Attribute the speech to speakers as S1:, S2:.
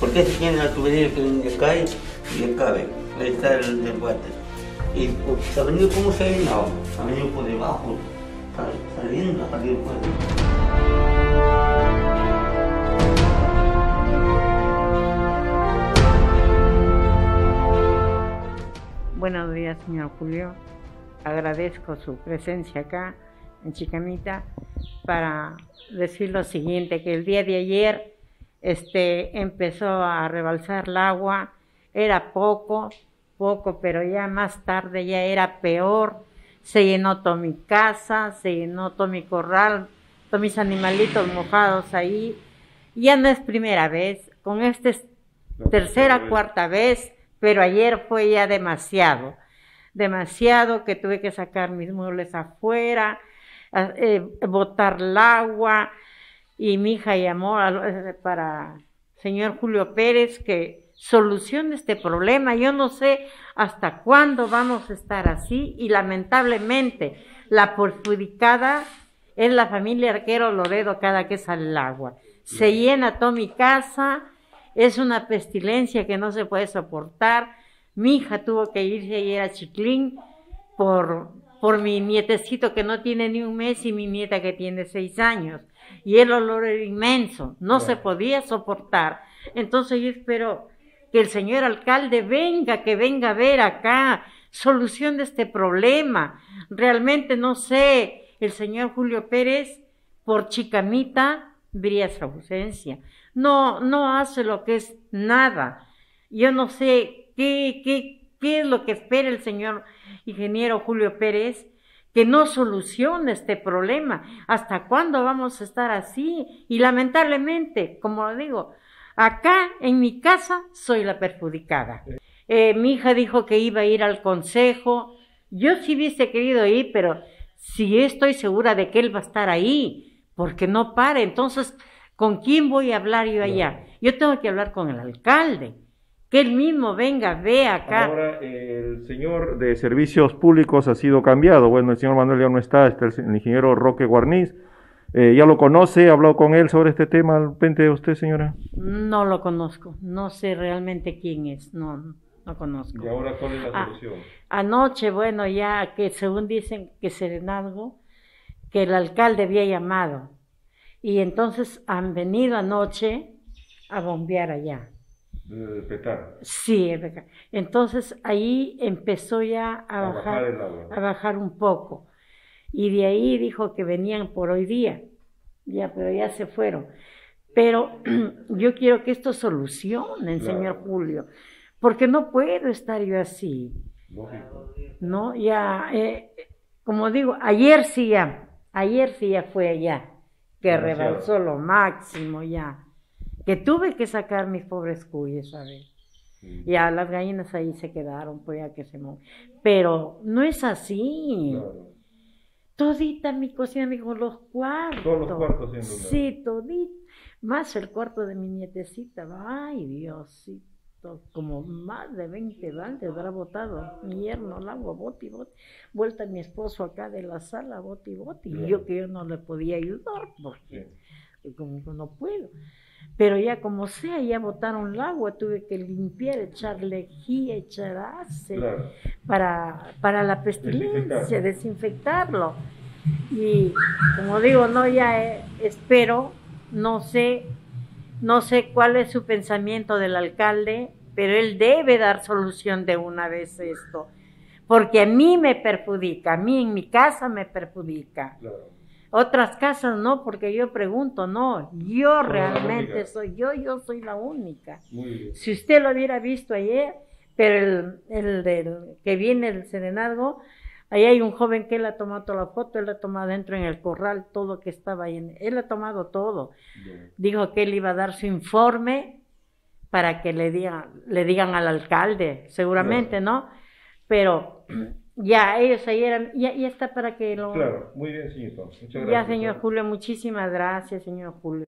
S1: usted se tiene la tubería que le cae y le cabe. Ahí está el del water. Y pues, ha venido como se ha llenado. Ha venido por debajo, sal- saliendo, ha salido por debajo.
S2: Buenos días, señor Julio. Agradezco su presencia acá en Chicamita para decir lo siguiente, que el día de ayer este, empezó a rebalsar el agua, era poco, poco, pero ya más tarde ya era peor. Se llenó toda mi casa, se llenó todo mi corral, todos mis animalitos mojados ahí. Ya no es primera vez, con este es tercera, cuarta vez, pero ayer fue ya demasiado, demasiado que tuve que sacar mis muebles afuera, eh, botar el agua y mi hija llamó eh, para señor Julio Pérez que solucione este problema. Yo no sé hasta cuándo vamos a estar así y lamentablemente la perjudicada es la familia Arquero Loredo cada que sale el agua. Se llena toda mi casa, es una pestilencia que no se puede soportar. Mi hija tuvo que irse ayer a Chiclín por, por mi nietecito que no tiene ni un mes y mi nieta que tiene seis años. Y el olor era inmenso, no se podía soportar. Entonces yo espero que el señor alcalde venga, que venga a ver acá solución de este problema. Realmente no sé, el señor Julio Pérez por chicamita brilla su ausencia. No, no hace lo que es nada. Yo no sé qué, qué, qué es lo que espera el señor ingeniero Julio Pérez que no solucione este problema. ¿Hasta cuándo vamos a estar así? Y lamentablemente, como lo digo, acá en mi casa soy la perjudicada. Eh, mi hija dijo que iba a ir al consejo. Yo sí hubiese querido ir, pero si estoy segura de que él va a estar ahí, porque no para. Entonces, ¿con quién voy a hablar yo allá? Yo tengo que hablar con el alcalde, que él mismo venga, vea acá.
S3: Ahora el señor de servicios públicos ha sido cambiado. Bueno, el señor Manuel ya no está, está el, ingeniero Roque Guarniz. Eh, ya lo conoce, ha hablado con él sobre este tema. ¿Al frente de usted, señora?
S2: No lo conozco, no sé realmente quién es, no, no conozco.
S3: ahora cuál es
S2: Ah, Anoche, bueno, ya que según dicen que Serenazgo, que el alcalde había llamado. Y entonces han venido anoche a bombear allá.
S3: Petar.
S2: Sí, entonces ahí empezó ya a,
S3: A
S2: bajar,
S3: bajar el agua.
S2: a bajar un poco. Y de ahí dijo que venían por hoy día. Ya, pero ya se fueron. Pero yo quiero que esto solucionen,
S3: Claro.
S2: señor Julio, porque no puedo estar yo así. ¿no? Ya, eh, como digo, ayer sí ya, ayer sí ya fue allá, que
S3: Demasiado.
S2: rebalsó lo máximo ya, que tuve que sacar mis pobres cuyes, ¿sabes? Ya las gallinas ahí se quedaron, pues ya que se mo- Pero no es así. Todita mi cocina, dijo, los cuartos.
S3: Todos los cuartos siendo
S2: Sí, todita. Más el cuarto de mi nietecita. Ay, Diosito. Como más de 20 baldes habrá botado mi yerno al agua, bote y bote. Vuelta mi esposo acá de la sala, bote y bote. Y yo que yo no le podía ayudar, porque como que no puedo. Pero ya como sea, ya botaron el agua, tuve que limpiar, echar lejía, echar ácido para, para la pestilencia, desinfectarlo. Y como digo, no, ya eh, espero, no sé, no sé cuál es su pensamiento del alcalde, pero él debe dar solución de una vez esto, porque a mí me perjudica, a mí en mi casa me perjudica. Otras casas no, porque yo pregunto, no, yo realmente soy yo, yo soy la única. Si usted lo hubiera visto ayer, pero el, el del que viene el serenazgo, ahí hay un joven que él ha tomado toda la foto, él ha tomado dentro en el corral todo que estaba ahí, en- él ha tomado todo. Dijo que él iba a dar su informe para que le digan, le digan al alcalde, seguramente, ¿no? Pero ya ellos ayer, ya, ya está para que lo...
S3: Claro, muy bien, señorito. Muchas gracias.
S2: Ya, señor Julio, muchísimas gracias, señor Julio.